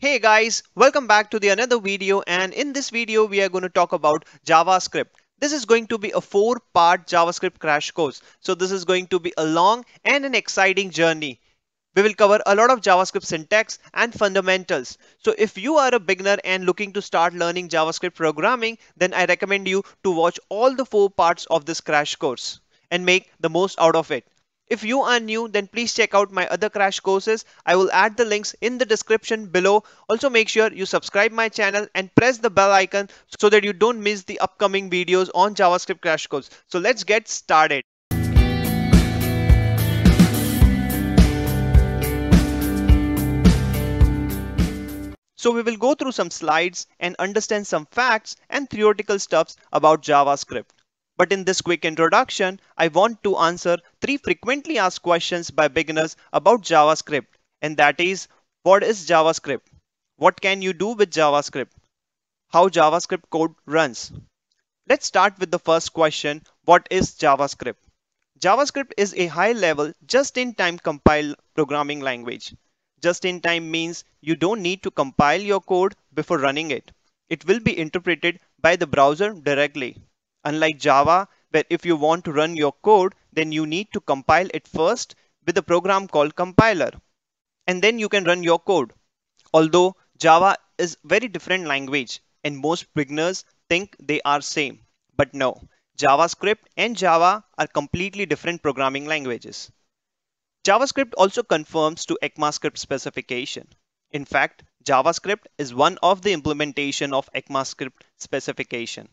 Hey guys, welcome back to the another video and in this video we are going to talk about JavaScript. This is going to be a four part JavaScript crash course. So this is going to be a long and an exciting journey. We will cover a lot of JavaScript syntax and fundamentals. So if you are a beginner and looking to start learning JavaScript programming, then I recommend you to watch all the four parts of this crash course and make the most out of it. If you are new, then please check out my other crash courses. I will add the links in the description below. Also make sure you subscribe my channel and press the bell icon so that you don't miss the upcoming videos on JavaScript crash course. So let's get started. So we will go through some slides and understand some facts and theoretical stuffs about JavaScript. But in this quick introduction, I want to answer three frequently asked questions by beginners about JavaScript. And that is, what is JavaScript? What can you do with JavaScript? How JavaScript code runs? Let's start with the first question. What is JavaScript? JavaScript is a high-level, just-in-time compile programming language. Just-in-time means you don't need to compile your code before running it. It will be interpreted by the browser directly. Unlike Java, where if you want to run your code, then you need to compile it first with a program called compiler. And then you can run your code. Although Java is very different language and most beginners think they are same. But no, JavaScript and Java are completely different programming languages. JavaScript also conforms to ECMAScript specification. In fact, JavaScript is one of the implementation of ECMAScript specification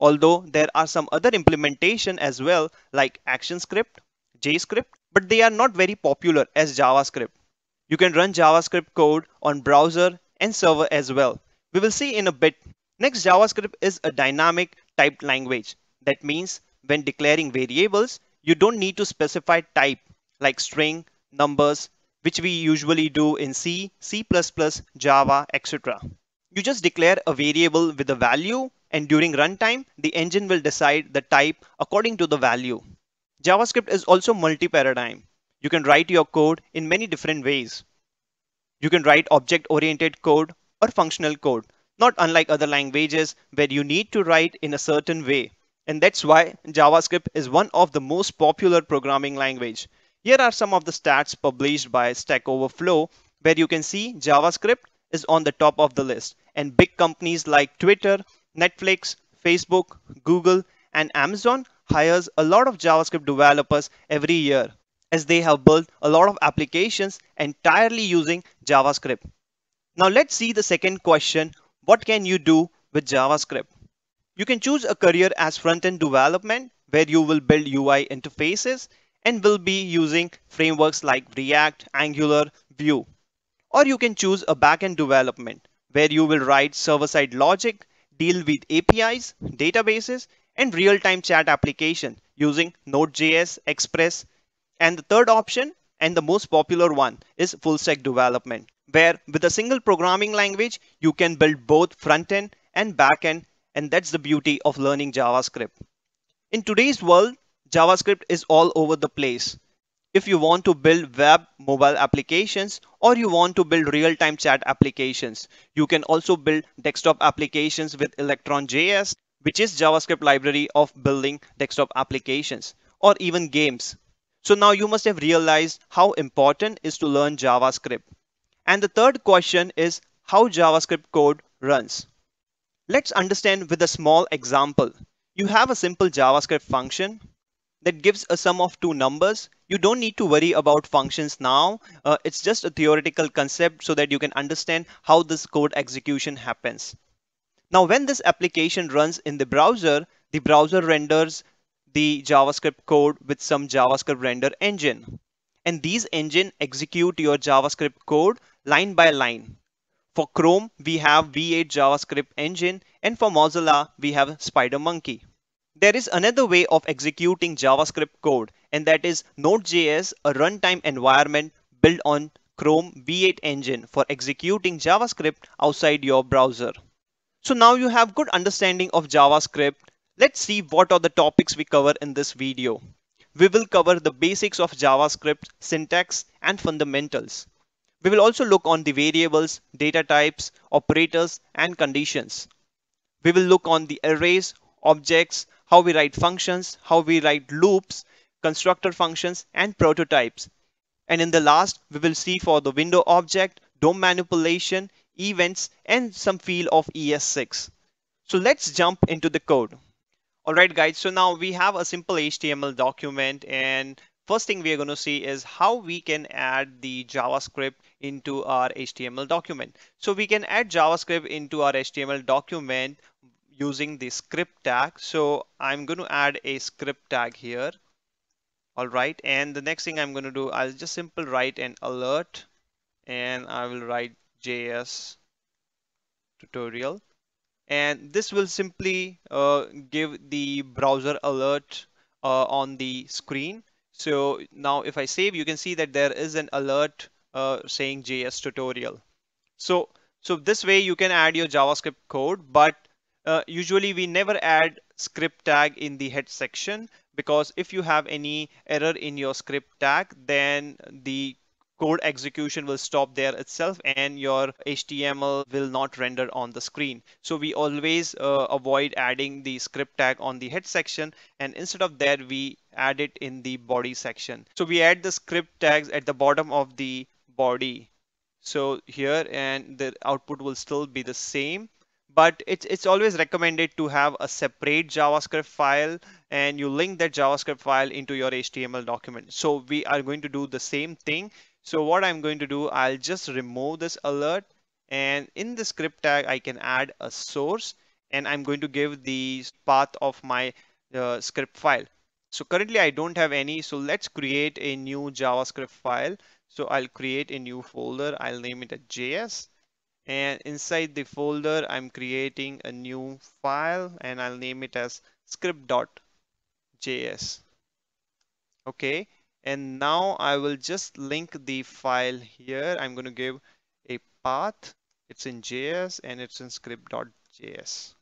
although there are some other implementation as well like ActionScript, JScript, but they are not very popular as JavaScript. You can run JavaScript code on browser and server as well. We will see in a bit. Next, JavaScript is a dynamic typed language. That means when declaring variables, you don't need to specify type like string, numbers, which we usually do in C, C++, Java, etc. You just declare a variable with a value and during runtime, the engine will decide the type according to the value. JavaScript is also multi-paradigm. You can write your code in many different ways. You can write object-oriented code or functional code, not unlike other languages where you need to write in a certain way. And that's why JavaScript is one of the most popular programming language. Here are some of the stats published by Stack Overflow, where you can see JavaScript is on the top of the list. And big companies like Twitter, Netflix, Facebook, Google, and Amazon hires a lot of JavaScript developers every year as they have built a lot of applications entirely using JavaScript. Now let's see the second question. What can you do with JavaScript? You can choose a career as front-end development where you will build UI interfaces and will be using frameworks like React, Angular, Vue. Or you can choose a back-end development where you will write server-side logic deal with APIs, databases, and real-time chat application using Node.js, Express. And the third option, and the most popular one, is full stack development, where with a single programming language, you can build both front-end and back-end, and that's the beauty of learning JavaScript. In today's world, JavaScript is all over the place if you want to build web mobile applications or you want to build real-time chat applications. You can also build desktop applications with Electron.js, which is JavaScript library of building desktop applications or even games. So now you must have realized how important is to learn JavaScript. And the third question is how JavaScript code runs. Let's understand with a small example. You have a simple JavaScript function that gives a sum of two numbers. You don't need to worry about functions now. Uh, it's just a theoretical concept so that you can understand how this code execution happens. Now, when this application runs in the browser, the browser renders the JavaScript code with some JavaScript render engine. And these engine execute your JavaScript code line by line. For Chrome, we have V8 JavaScript engine, and for Mozilla, we have SpiderMonkey. There is another way of executing JavaScript code, and that is Node.js, a runtime environment built on Chrome V8 engine for executing JavaScript outside your browser. So now you have good understanding of JavaScript. Let's see what are the topics we cover in this video. We will cover the basics of JavaScript, syntax, and fundamentals. We will also look on the variables, data types, operators, and conditions. We will look on the arrays, objects, how we write functions, how we write loops, constructor functions, and prototypes. And in the last, we will see for the window object, DOM manipulation, events, and some feel of ES6. So let's jump into the code. All right, guys. So now we have a simple HTML document and first thing we are going to see is how we can add the JavaScript into our HTML document. So we can add JavaScript into our HTML document using the script tag. So I'm going to add a script tag here. All right. And the next thing I'm going to do, I'll just simply write an alert and I will write JS tutorial. And this will simply uh, give the browser alert uh, on the screen. So now if I save, you can see that there is an alert uh, saying JS tutorial. So, so this way you can add your JavaScript code, but uh, usually we never add script tag in the head section because if you have any error in your script tag, then the code execution will stop there itself and your HTML will not render on the screen. So we always uh, avoid adding the script tag on the head section and instead of that we add it in the body section. So we add the script tags at the bottom of the body. So here and the output will still be the same but it's, it's always recommended to have a separate JavaScript file and you link that JavaScript file into your HTML document. So we are going to do the same thing. So what I'm going to do, I'll just remove this alert and in the script tag, I can add a source and I'm going to give the path of my uh, script file. So currently I don't have any. So let's create a new JavaScript file. So I'll create a new folder. I'll name it a JS and inside the folder I'm creating a new file and I'll name it as script.js okay? And now I will just link the file here. I'm going to give a path. It's in JS and it's in script.js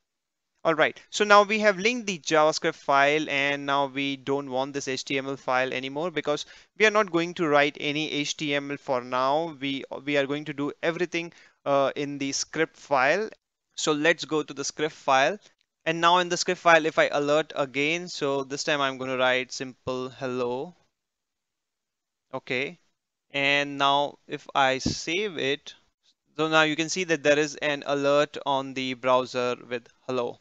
all right, so now we have linked the JavaScript file and now we don't want this HTML file anymore because we are not going to write any HTML for now. We, we are going to do everything uh, in the script file. So let's go to the script file. And now in the script file, if I alert again, so this time I'm going to write simple hello. Okay. And now if I save it, so now you can see that there is an alert on the browser with hello.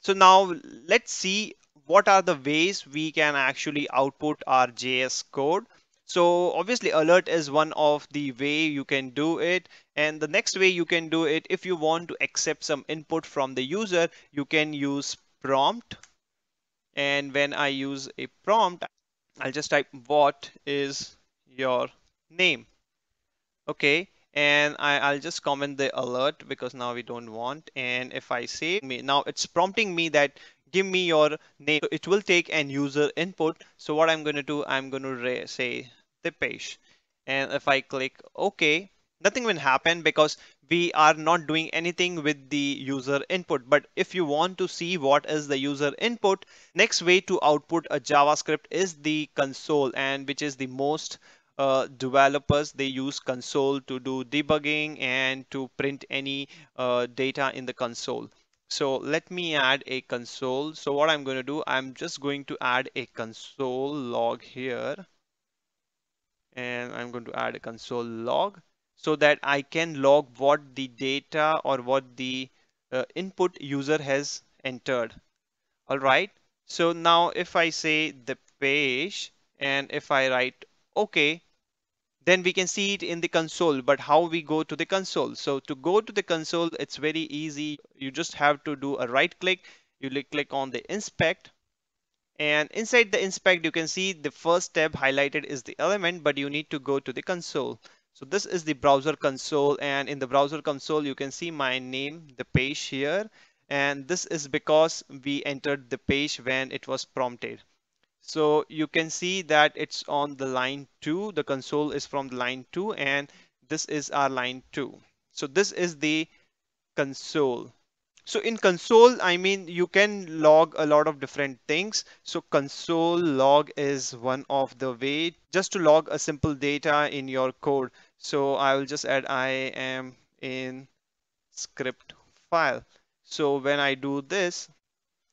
So now let's see what are the ways we can actually output our JS code. So obviously alert is one of the way you can do it. And the next way you can do it, if you want to accept some input from the user, you can use prompt. And when I use a prompt, I'll just type what is your name. Okay and I, will just comment the alert because now we don't want and if I say me now it's prompting me that give me your name so it will take an user input so what I'm going to do I'm going to say Dipesh and if I click OK nothing will happen because we are not doing anything with the user input. But if you want to see what is the user input next way to output a JavaScript is the console and which is the most uh, developers they use console to do debugging and to print any uh, data in the console. So let me add a console. So what I'm going to do I'm just going to add a console log here and I'm going to add a console log so that I can log what the data or what the uh, input user has entered all right so now if I say the page and if I write OK, then we can see it in the console. But how we go to the console? So to go to the console, it's very easy. You just have to do a right click. You click on the inspect. And inside the inspect, you can see the first tab highlighted is the element, but you need to go to the console. So this is the browser console. And in the browser console, you can see my name, Dipesh here. And this is because we entered Dipesh when it was prompted. So you can see that it's on the line two. The console is from line two and this is our line two. So this is the console. So in console, I mean, you can log a lot of different things. So console log is one of the way just to log a simple data in your code. So I will just add I am in script file. So when I do this,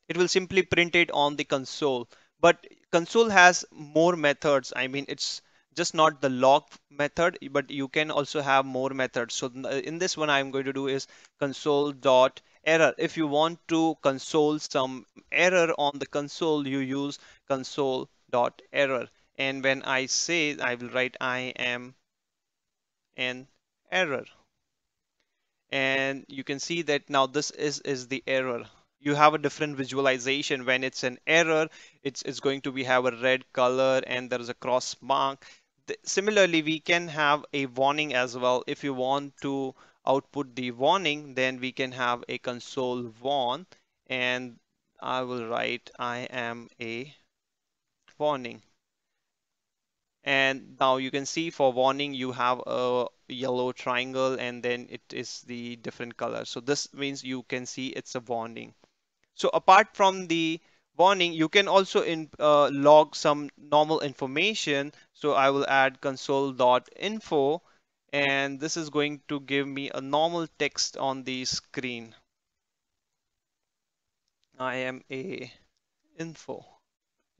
it will simply print it on the console. But console has more methods. I mean, it's just not the log method, but you can also have more methods. So in this one, I'm going to do is console dot error. If you want to console some error on the console, you use console dot error. And when I say, I will write I am an error. And you can see that now this is, is the error you have a different visualization when it's an error it's, it's going to be have a red color and there is a cross mark similarly we can have a warning as well if you want to output the warning then we can have a console warn. And I will write I am a warning. And now you can see for warning you have a yellow triangle and then it is the different color. So this means you can see it's a warning. So apart from the warning, you can also in, uh, log some normal information. So I will add console.info and this is going to give me a normal text on the screen. I am a info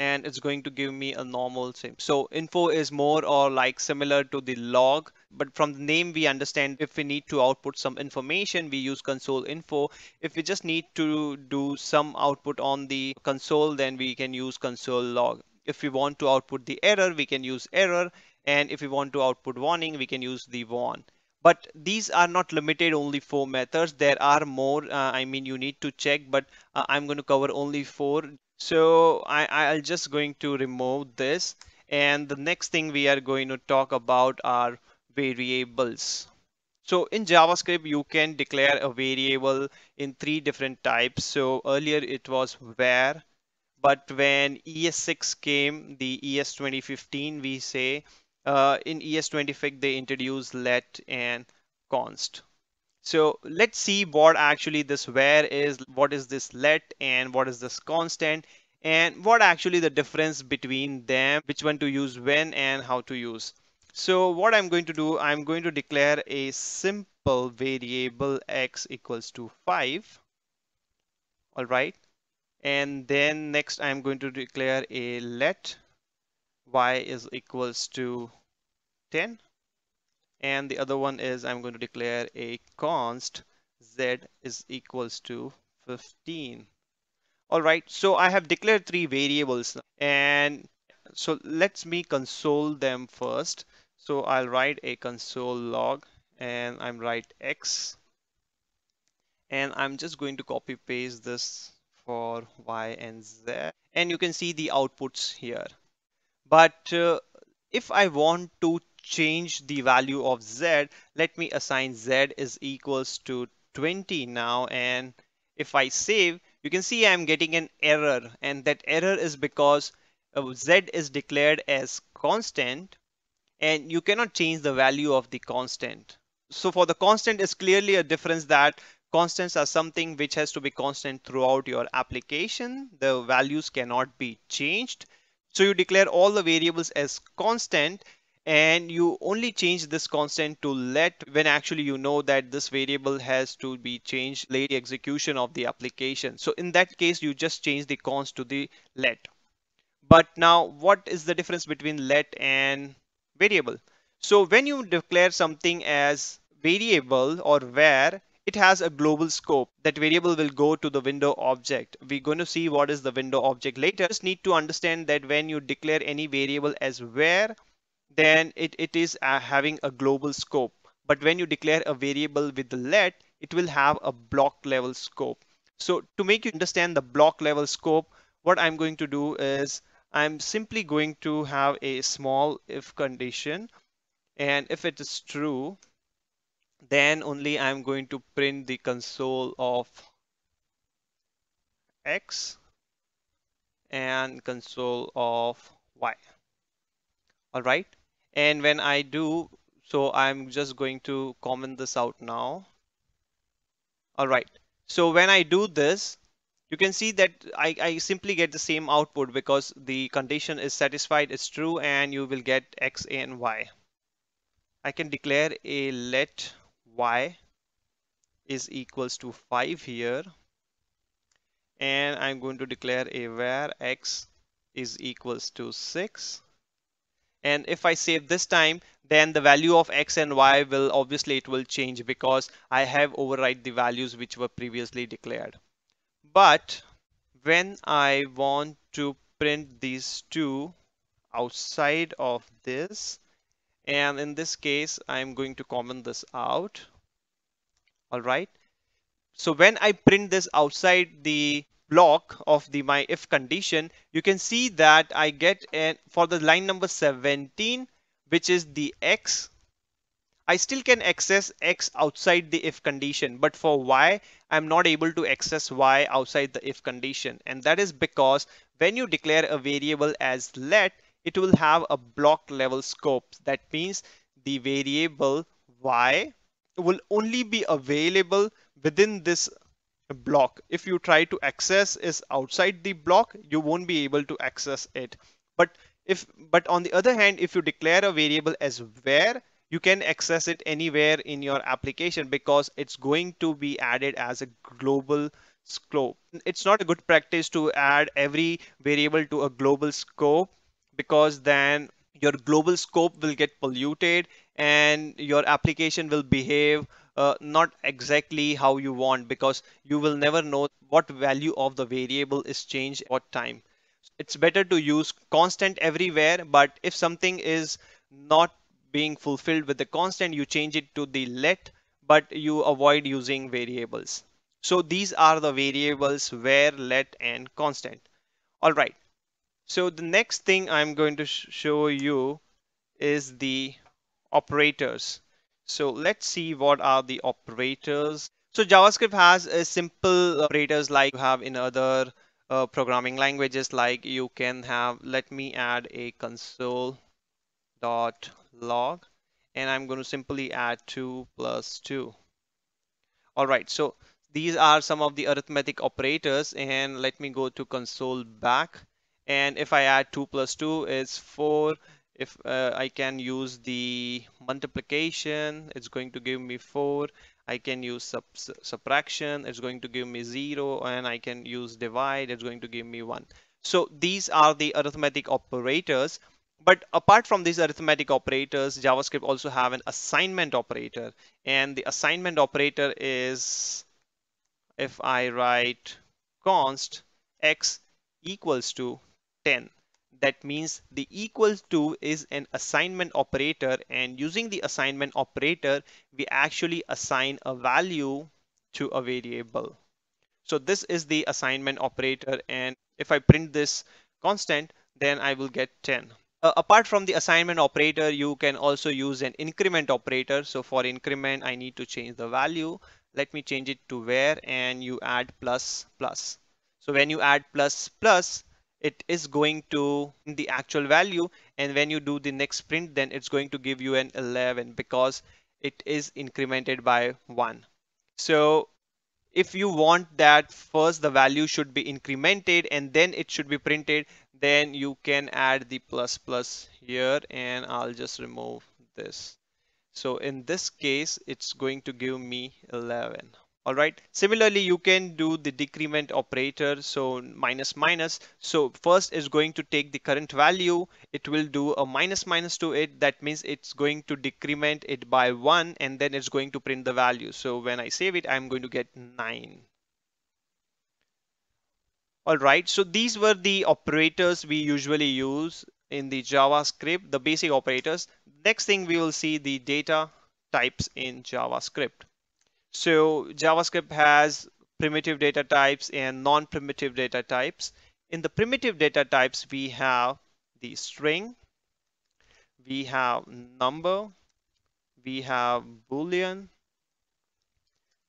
and it's going to give me a normal same. So info is more or like similar to the log, but from the name we understand if we need to output some information, we use console info. If we just need to do some output on the console, then we can use console log. If we want to output the error, we can use error. And if we want to output warning, we can use the warn but these are not limited only four methods there are more uh, i mean you need to check but uh, i'm going to cover only four so I, I'll just going to remove this. And the next thing we are going to talk about are variables. So in JavaScript, you can declare a variable in three different types. So earlier it was var, but when ES6 came, the ES 2015, we say uh, in ES 25 they introduced let and const. So let's see what actually this var is, what is this let and what is this constant and what actually the difference between them, which one to use when and how to use. So what I'm going to do, I'm going to declare a simple variable x equals to 5. All right. And then next I'm going to declare a let y is equals to 10 and the other one is I'm going to declare a const z is equals to 15 all right so I have declared three variables and so let's me console them first. So I'll write a console log and I'm write x. And I'm just going to copy paste this for y and z. And you can see the outputs here but uh, if I want to change the value of z, let me assign z is equals to 20 now. And if I save, you can see I'm getting an error. And that error is because uh, z is declared as constant and you cannot change the value of the constant. So for the constant is clearly a difference that constants are something which has to be constant throughout your application. The values cannot be changed. So you declare all the variables as constant and you only change this constant to let when actually you know that this variable has to be changed late execution of the application. So in that case, you just change the const to the let. But now what is the difference between let and variable? So when you declare something as variable or var, it has a global scope. That variable will go to the window object. We're going to see what is the window object later. Just need to understand that when you declare any variable as var, then it, it is uh, having a global scope. But when you declare a variable with the let, it will have a block level scope. So to make you understand the block level scope, what I'm going to do is I'm simply going to have a small if condition. And if it is true, then only I'm going to print the console of X and console of Y. All right. And when I do, so I'm just going to comment this out now. All right. So when I do this, you can see that I, I simply get the same output because the condition is satisfied, it's true, and you will get X and Y. I can declare a let y is equals to 5 here. And I'm going to declare a var x is equals to 6 and if I save this time then the value of x and y will obviously it will change because I have override the values which were previously declared. But when I want to print these two outside of this and in this case I'm going to comment this out all right so when I print this outside the block of the my if condition, you can see that I get an for the line number 17, which is the x. I still can access x outside the if condition, but for y, I'm not able to access y outside the if condition. And that is because when you declare a variable as let, it will have a block level scope. That means the variable y will only be available within this block. If you try to access is outside the block, you won't be able to access it. But if but on the other hand, if you declare a variable as var, you can access it anywhere in your application because it's going to be added as a global scope. It's not a good practice to add every variable to a global scope because then your global scope will get polluted and your application will behave uh, not exactly how you want because you will never know what value of the variable is changed what time. It's better to use constant everywhere, but if something is not being fulfilled with the constant, you change it to the let, but you avoid using variables. So these are the variables var let, and constant. All right. So the next thing I'm going to sh show you is the operators. So let's see what are the operators. So JavaScript has a simple operators like you have in other uh, programming languages like you can have let me add a console dot log and I'm going to simply add 2 plus 2 all right so these are some of the arithmetic operators and let me go to console back and if I add 2 plus 2 is 4 if uh, I can use the multiplication it's going to give me 4 I can use sub subtraction it's going to give me 0 and I can use divide it's going to give me 1 so these are the arithmetic operators. But apart from these arithmetic operators JavaScript also have an assignment operator. And the assignment operator is if I write const x equals to 10 that means the equals to is an assignment operator and using the assignment operator we actually assign a value to a variable. So this is the assignment operator and if I print this constant then I will get 10 uh, apart from the assignment operator you can also use an increment operator. So for increment I need to change the value. Let me change it to var and you add plus plus. So when you add plus plus it is going to the actual value and when you do the next print then it's going to give you an 11 because it is incremented by 1 so if you want that first the value should be incremented and then it should be printed then you can add the plus plus here and I'll just remove this. So in this case it's going to give me 11 all right. Similarly you can do the decrement operator so minus minus. So first is going to take the current value. It will do a minus minus to it. That means it's going to decrement it by one and then it's going to print the value. So when I save it I'm going to get nine. All right. So these were the operators we usually use in the JavaScript the basic operators. Next thing we will see the data types in JavaScript so JavaScript has primitive data types and non-primitive data types. In the primitive data types, we have the string, we have number, we have boolean,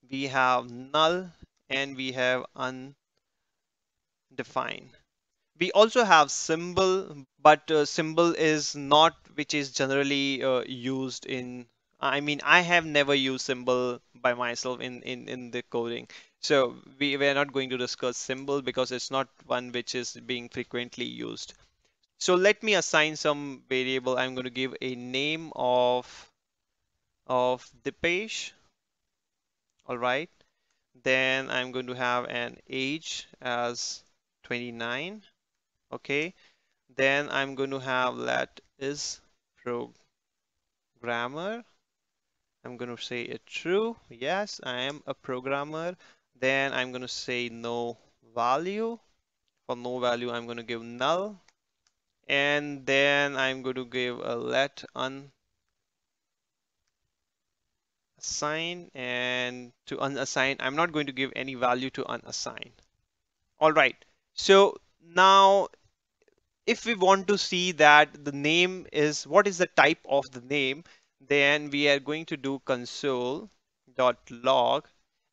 we have null, and we have undefined. We also have symbol, but uh, symbol is not which is generally uh, used in I mean, I have never used symbol by myself in, in, in the coding. So we, we're not going to discuss symbol because it's not one which is being frequently used. So let me assign some variable. I'm going to give a name of of Dipesh. All right. Then I'm going to have an age as 29. Okay. Then I'm going to have that is programmer. I'm going to say it true. Yes, I am a programmer. Then I'm going to say no value. For no value, I'm going to give null. And then I'm going to give a let unassign and to unassign, I'm not going to give any value to unassign. All right. So now if we want to see that the name is what is the type of the name, then we are going to do console dot log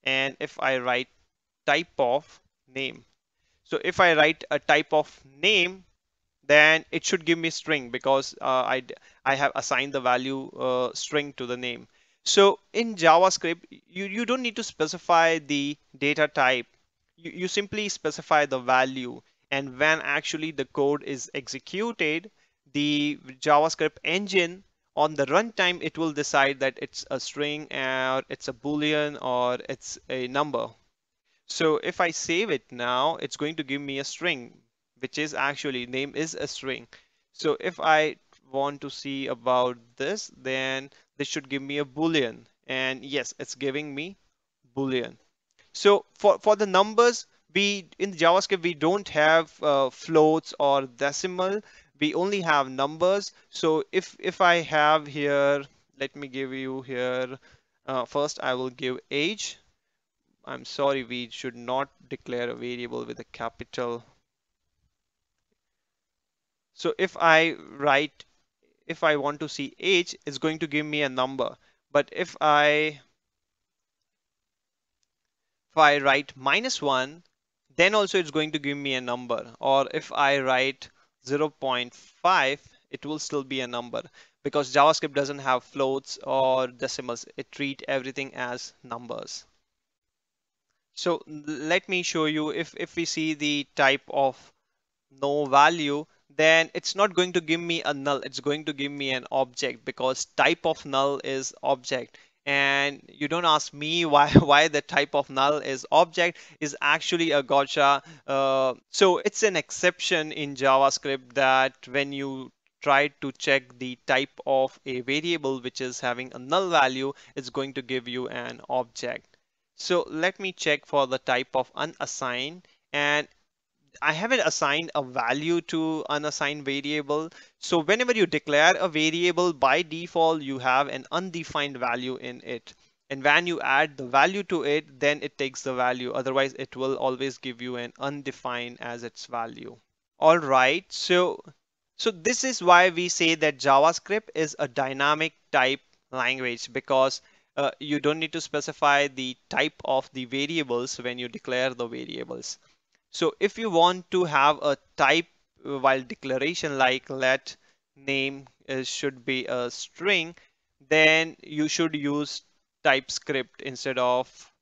and if I write type of name. So if I write a type of name, then it should give me string because uh, I, I have assigned the value uh, string to the name. So in JavaScript, you, you don't need to specify the data type. You, you simply specify the value and when actually the code is executed, the JavaScript engine on the runtime, it will decide that it's a string or it's a boolean or it's a number. So if I save it now, it's going to give me a string, which is actually name is a string. So if I want to see about this, then this should give me a boolean. And yes, it's giving me boolean. So for, for the numbers, we in JavaScript, we don't have uh, floats or decimal. We only have numbers. So if, if I have here, let me give you here, uh, first I will give age. I'm sorry, we should not declare a variable with a capital. So if I write, if I want to see age, it's going to give me a number. But if I if I write minus one, then also it's going to give me a number. Or if I write 0.5, it will still be a number because JavaScript doesn't have floats or decimals. It treat everything as numbers. So let me show you if, if we see the type of no value, then it's not going to give me a null. It's going to give me an object because type of null is object and you don't ask me why why the type of null is object is actually a gotcha. Uh, so it's an exception in javascript that when you try to check the type of a variable which is having a null value it's going to give you an object. So let me check for the type of unassigned and I haven't assigned a value to an unassigned variable. So whenever you declare a variable by default, you have an undefined value in it. And when you add the value to it, then it takes the value. Otherwise, it will always give you an undefined as its value. All right. So, so this is why we say that JavaScript is a dynamic type language because uh, you don't need to specify the type of the variables when you declare the variables. So if you want to have a type uh, while declaration like let name is, should be a string, then you should use TypeScript instead of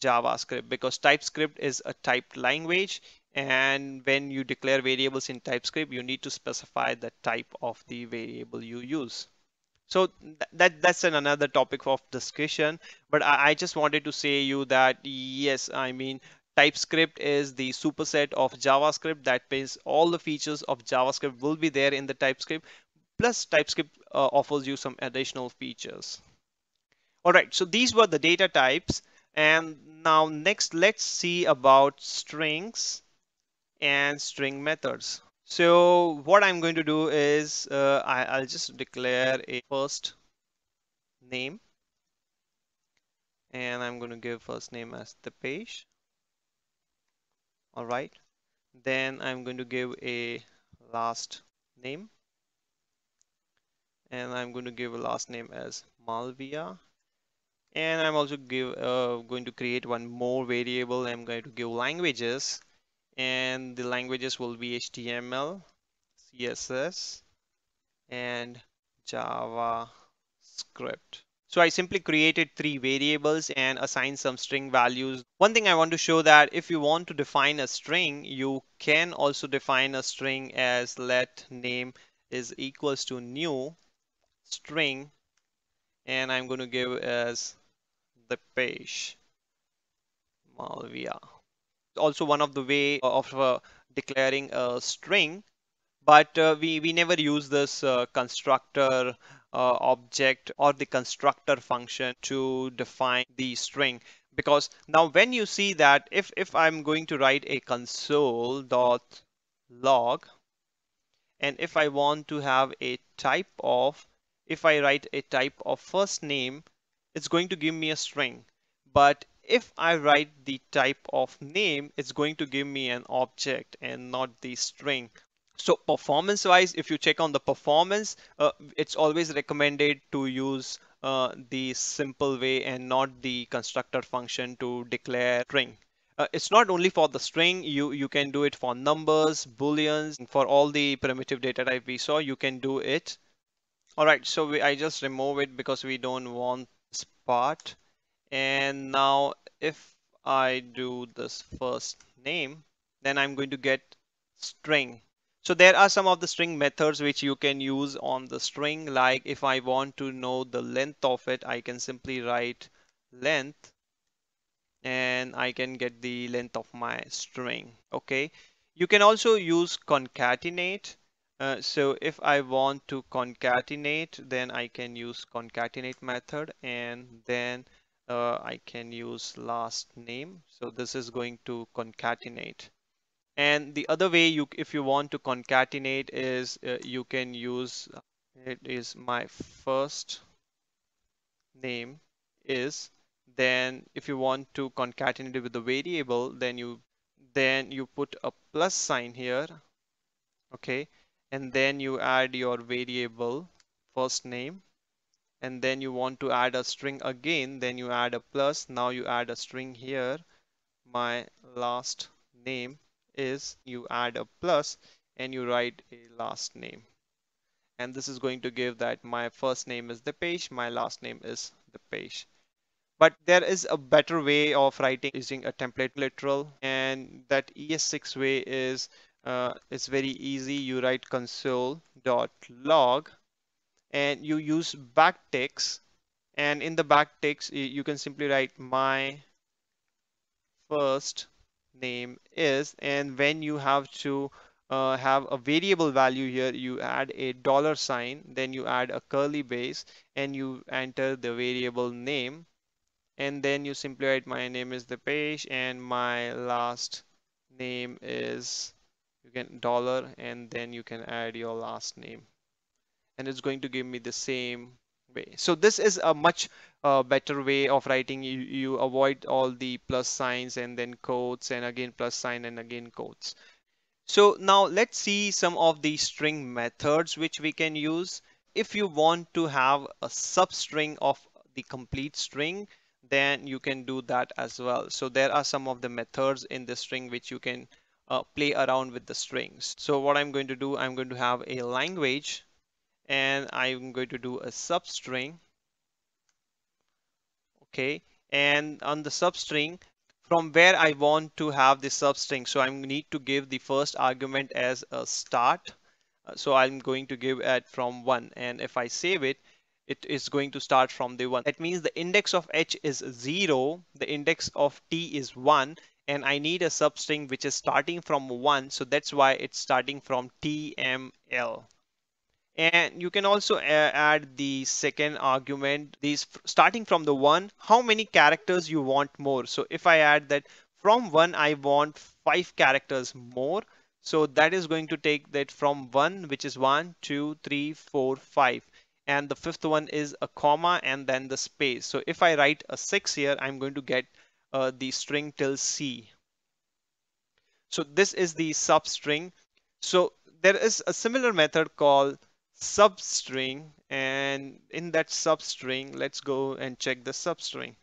JavaScript because TypeScript is a typed language and when you declare variables in TypeScript, you need to specify the type of the variable you use. So that that's an another topic of discussion, but I, I just wanted to say you that yes, I mean TypeScript is the superset of JavaScript. That means all the features of JavaScript will be there in the TypeScript. Plus TypeScript uh, offers you some additional features. All right, so these were the data types. And now next, let's see about strings and string methods. So what I'm going to do is uh, I, will just declare a first name and I'm going to give first name as Dipesh. All right. Then I'm going to give a last name and I'm going to give a last name as Malvia and I'm also give uh, going to create one more variable I'm going to give languages and the languages will be HTML, CSS, and JavaScript. So I simply created three variables and assigned some string values. One thing I want to show that if you want to define a string, you can also define a string as let name is equals to new string and I'm going to give as the page Malvia. Also one of the way of uh, declaring a string, but uh, we, we never use this uh, constructor uh, object or the constructor function to define the string. Because now when you see that if if I'm going to write a console dot log and if I want to have a type of if I write a type of first name it's going to give me a string. But if I write the type of name it's going to give me an object and not the string so performance wise if you check on the performance uh, it's always recommended to use uh, the simple way and not the constructor function to declare string. Uh, it's not only for the string you you can do it for numbers booleans for all the primitive data type we saw you can do it. All right so we, I just remove it because we don't want this part. And now if I do this first name then I'm going to get string so there are some of the string methods which you can use on the string. Like if I want to know the length of it I can simply write length and I can get the length of my string. Okay. You can also use concatenate. Uh, so if I want to concatenate then I can use concatenate method and then uh, I can use last name. So this is going to concatenate and the other way you if you want to concatenate is uh, you can use it is my first name is then if you want to concatenate it with the variable then you then you put a plus sign here okay? And then you add your variable first name. And then you want to add a string again then you add a plus. Now you add a string here my last name is you add a plus and you write a last name. And this is going to give that my first name is Dipesh my last name is the page. But there is a better way of writing using a template literal and that es6 way is uh, it's very easy. You write console dot log and you use backticks and in the backticks you can simply write my first name is and when you have to uh, have a variable value here you add a dollar sign then you add a curly brace and you enter the variable name. And then you simply write my name is Dipesh and my last name is you can dollar and then you can add your last name. And it's going to give me the same way so this is a much uh, better way of writing you, you avoid all the plus signs and then quotes and again plus sign and again quotes so now let's see some of the string methods which we can use if you want to have a substring of the complete string then you can do that as well. So there are some of the methods in the string which you can uh, play around with the strings. So what I'm going to do, I'm going to have a language and I'm going to do a substring. Okay, and on the substring, from where I want to have the substring. So I need to give the first argument as a start. Uh, so I'm going to give it from one. And if I save it, it is going to start from the one. That means the index of h is zero, the index of t is one, and I need a substring which is starting from one. So that's why it's starting from tml. And you can also add the second argument, these starting from the one, how many characters you want more. So if I add that from one, I want five characters more. So that is going to take that from one, which is one, two, three, four, five and the fifth one is a comma and then the space. So if I write a 6 here, I'm going to get uh, the string till C. So this is the substring. So there is a similar method called substring and in that substring, let's go and check the substring.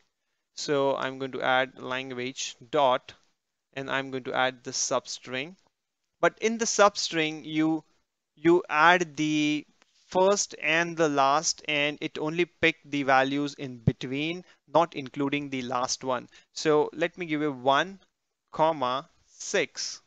So I'm going to add language dot and I'm going to add the substring. But in the substring, you you add the first and the last and it only picked the values in between not including the last one so let me give you 1 comma 6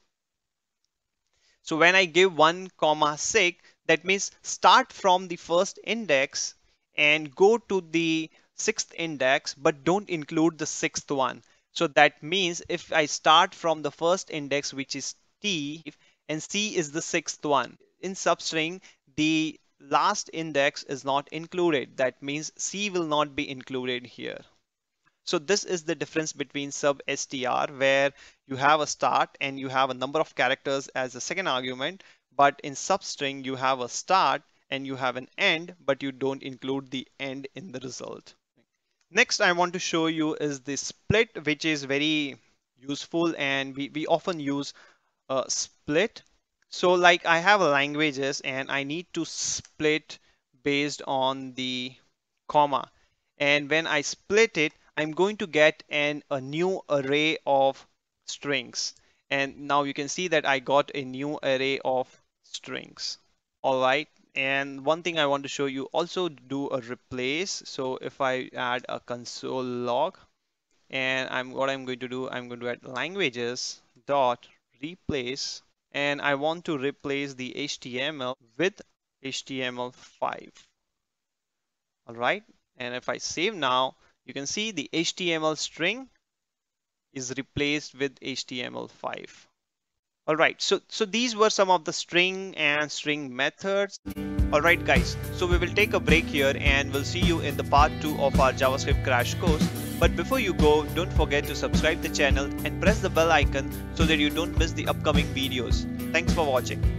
so when I give 1 comma 6 that means start from the first index and go to the sixth index, but don't include the sixth one. So that means if I start from the first index, which is T, and C is the sixth one. In substring, the last index is not included. That means C will not be included here. So this is the difference between sub str where you have a start and you have a number of characters as a second argument. But in substring, you have a start and you have an end, but you don't include the end in the result. Next, I want to show you is the split, which is very useful and we, we often use a split. So like I have languages and I need to split based on the comma. And when I split it, I'm going to get an, a new array of strings. And now you can see that I got a new array of strings. All right. And one thing I want to show you also do a replace. So if I add a console log and I'm what I'm going to do I'm going to add languages dot replace and I want to replace the HTML with HTML5 all right. And if I save now you can see the HTML string is replaced with HTML5 all right, so, so these were some of the string and string methods. All right, guys, so we will take a break here and we'll see you in the part two of our JavaScript crash course. But before you go, don't forget to subscribe the channel and press the bell icon so that you don't miss the upcoming videos. Thanks for watching.